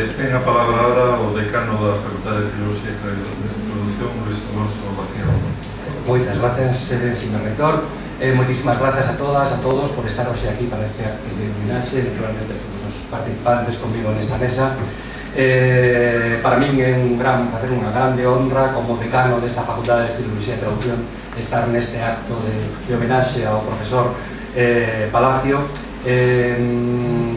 Eh, ten a palabra ahora o decano da Facultade de Filosofía e Introducción, Luis Alonso Baquiao. Moitas gracias, eh, señor rector. Eh, moitísimas gracias a todas, a todos por estar hoxe aquí para este acto de homenaxe, naturalmente todos os participantes comigo nesta mesa. Eh, para min é un gran placer, unha grande honra como decano desta Facultade de Filosofía e Traducción estar neste acto de, de homenaxe ao profesor eh, Palacio eh,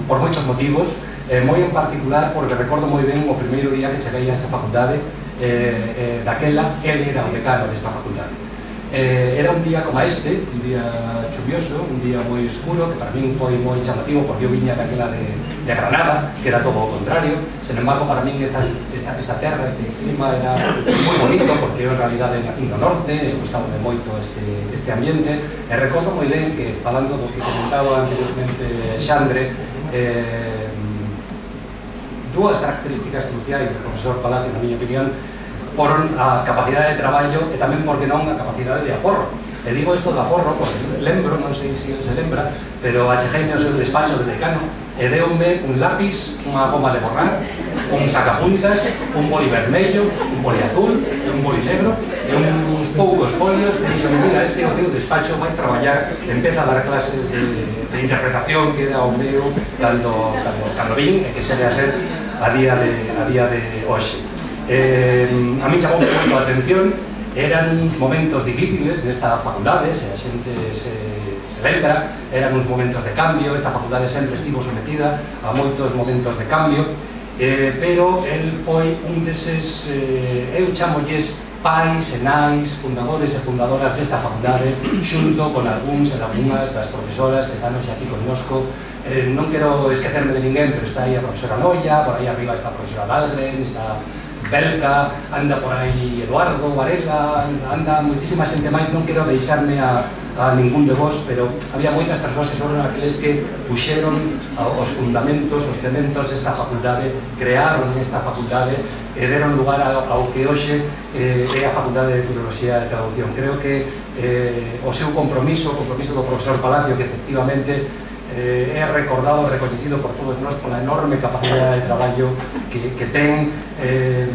por moitos motivos, eh, moi en particular porque recordo moi ben o primeiro día que cheguei a esta facultade eh, eh, daquela ele era o decano desta facultade. Eh, era un día como este un día chuvioso, un día moi escuro que para min foi moi chamativo porque eu viña daquela de, de Granada que era todo o contrario. Sen embargo para min esta, esta, esta terra, este clima era moi bonito porque eu en realidade nací no norte eu gustaba de moito este, este ambiente. E recordo moi ben que falando do que comentaba anteriormente Xandre eh, dúas características cruciais do profesor Palacio, na miña opinión, foron a capacidade de traballo e tamén, porque non, a capacidade de aforro. E digo isto de aforro, porque lembro, non sei se se lembra, pero achegueime ao seu despacho de decano e deume un lápis, unha goma de borrar, un sacapuntas, un boli vermello, un boli azul, e un boli negro, e uns poucos folios, e dixo, mira, este é o teu despacho, vai traballar, empeza a dar clases de, de interpretación, que era o meu cando, cando, cando vin, e que se a ser a día de, a día de hoxe. Eh, a mí chamou moito a atención, eran uns momentos difíciles nesta facultade, se a xente se, se lembra, eran uns momentos de cambio, esta facultade sempre estivo sometida a moitos momentos de cambio, eh, pero el foi un deses, eh, eu chamolles pais e nais, fundadores e fundadoras desta facultade, xunto con algúns e algúnas das profesoras que están hoxe aquí connosco. Eh, non quero esquecerme de ninguén, pero está aí a profesora Noia, por aí arriba está a profesora Dalgren, está Belga, anda por aí Eduardo, Varela, anda moitísima xente máis, non quero deixarme a, a ningún de vos, pero había moitas persoas que son aqueles que puxeron os fundamentos, os cementos desta facultade, crearon esta facultade e deron lugar ao que hoxe eh, é a Facultade de Filoloxía e Traducción. Creo que eh, o seu compromiso, o compromiso do profesor Palacio, que efectivamente eh, é recordado, recoñecido por todos nós pola enorme capacidade de traballo que, que ten eh,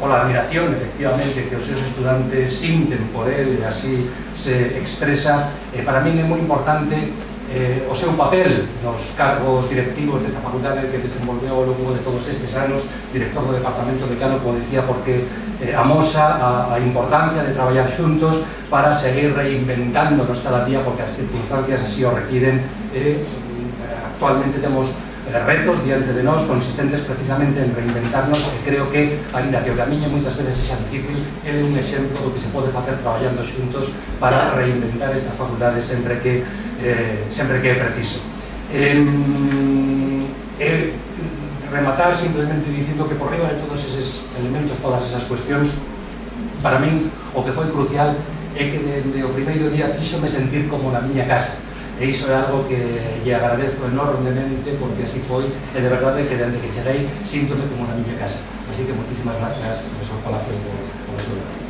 pola admiración, efectivamente, que os seus estudantes sinten por él e así se expresa. Eh, para min é moi importante eh, o seu papel nos cargos directivos desta facultade que desenvolveu ao longo de todos estes anos director do Departamento de Cano, como decía, porque eh, amosa a, a importancia de traballar xuntos para seguir reinventándonos cada día porque as circunstancias así o requiren eh, actualmente temos eh, retos diante de nós consistentes precisamente en reinventarnos e creo que, ainda que o camiño moitas veces é difícil, é un exemplo do que se pode facer traballando xuntos para reinventar esta facultade sempre que eh, sempre que é preciso. Eh, eh, rematar simplemente dicindo que por riba de todos eses elementos, todas esas cuestións, para min o que foi crucial é que dende o primeiro día fixome sentir como na miña casa. E iso é algo que lle agradezo enormemente porque así foi e de verdade que dende que cheguei síntome como na miña casa. Así que moitísimas gracias, profesor Palacio por, por a súa